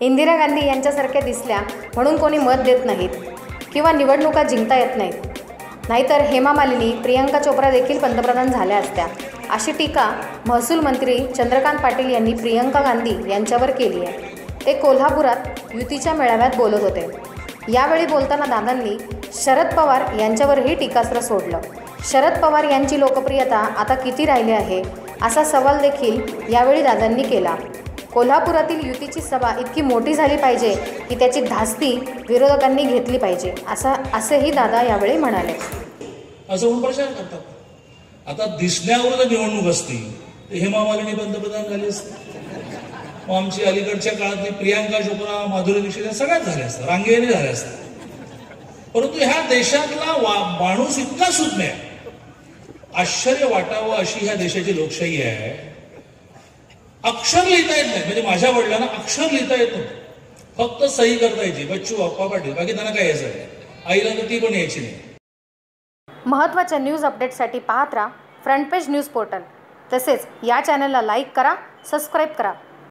इंदिरा गांधी यांच्यासारख्या दिसल्या म्हणून कोणी मत देत नाहीत किंवा निवडणुका जिंकता येत नाहीत. नाहीतर हेमा मालिनी प्रियंका चोप्रा देखील पंतप्रधान झाल्या असत्या अशी टीका महसूल मंत्री चंद्रकांत पाटील यांनी प्रियंका गांधी यांच्यावर केली आहे. ते कोल्हापुरात युतीच्या मेळाव्यात बोलत होते. यावेळी बोलताना दादांनी शरद पवार यांच्यावरही टीकास्त्र सोडलं. शरद पवार यांची लोकप्रियता आता किती राहिली आहे असा सवाल देखील यावेळी दादांनी केला. कोल्हापुरातील युतीची सभा इतकी मोठी झाली पाहिजे की त्याची धास्ती विरोधकांनी घेतली पाहिजे असा असेही दादा यावेळी म्हणाले. असं म्हणून प्रचार करतात. आता दिसण्यावर निवडणूक असती हेमा मालिनी पंतप्रधान झाली असते. मग आमची अलीकडच्या काळातली प्रियांका चोप्रा माधुरी दीक्षित या सगळ्याच झाल्या असतात. रांगेने झाल्या असतात. परंतु ह्या देशातला वा माणूस इतका सुज्ञ आहे. आश्चर्य वाटावं अशी ह्या देशाची लोकशाही आहे. अक्षर लिहिता येत नाही. म्हणजे माझ्या वडिलांना अक्षर लिहिता येत. फक्त सही करता यायची. बच्चू अप्पा पाटील. बाकी त्यांना काय यायचं? आईला तर ती पण यायची नाही. महत्त्वाच्या न्यूज अपडेटसाठी पाहत राहा. फ्रंट पेज न्यूज पोर्टल तसेच या चॅनलला लाईक करा सबस्क्राईब करा.